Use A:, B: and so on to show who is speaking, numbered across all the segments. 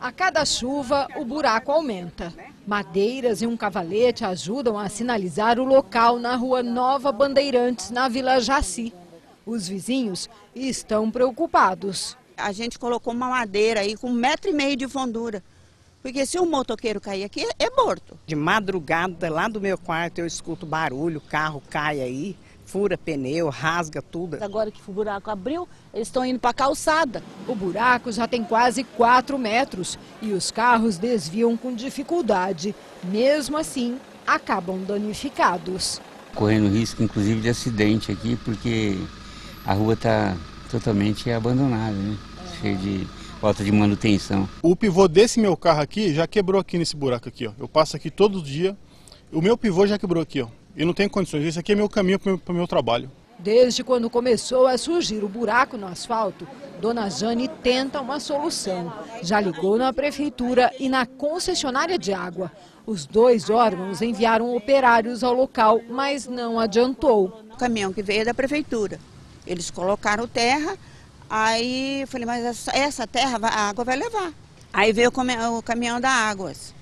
A: A cada chuva, o buraco aumenta. Madeiras e um cavalete ajudam a sinalizar o local na rua Nova Bandeirantes, na Vila Jaci. Os vizinhos estão preocupados.
B: A gente colocou uma madeira aí com um metro e meio de fundura. Porque se um motoqueiro cair aqui, é morto.
C: De madrugada, lá do meu quarto, eu escuto barulho, o carro cai aí, fura pneu, rasga tudo.
D: Agora que o buraco abriu, eles estão indo para a calçada.
A: O buraco já tem quase 4 metros e os carros desviam com dificuldade. Mesmo assim, acabam danificados.
E: Correndo risco, inclusive, de acidente aqui, porque a rua está totalmente abandonada, né? Cheia de falta de manutenção.
F: O pivô desse meu carro aqui já quebrou aqui nesse buraco aqui, ó. Eu passo aqui todo dia. O meu pivô já quebrou aqui, ó. E não tem condições. Esse aqui é meu caminho para o meu, meu trabalho.
A: Desde quando começou a surgir o buraco no asfalto, Dona Jane tenta uma solução. Já ligou na prefeitura e na concessionária de água. Os dois órgãos enviaram operários ao local, mas não adiantou.
B: O caminhão que veio é da prefeitura. Eles colocaram terra, aí eu falei, mas essa, essa terra a água vai levar. Aí veio o caminhão da Águas.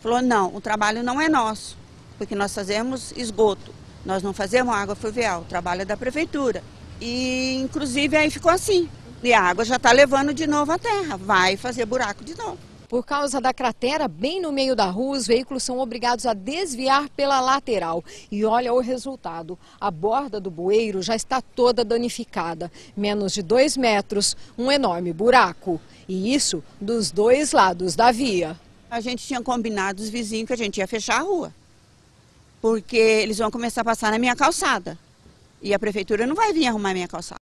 B: Falou, não, o trabalho não é nosso, porque nós fazemos esgoto. Nós não fazemos água fluvial, o trabalho é da prefeitura. E inclusive aí ficou assim. E a água já está levando de novo a terra, vai fazer buraco de novo.
A: Por causa da cratera bem no meio da rua, os veículos são obrigados a desviar pela lateral. E olha o resultado: a borda do bueiro já está toda danificada. Menos de dois metros, um enorme buraco. E isso dos dois lados da via.
B: A gente tinha combinado os vizinhos que a gente ia fechar a rua. Porque eles vão começar a passar na minha calçada. E a prefeitura não vai vir arrumar minha calçada.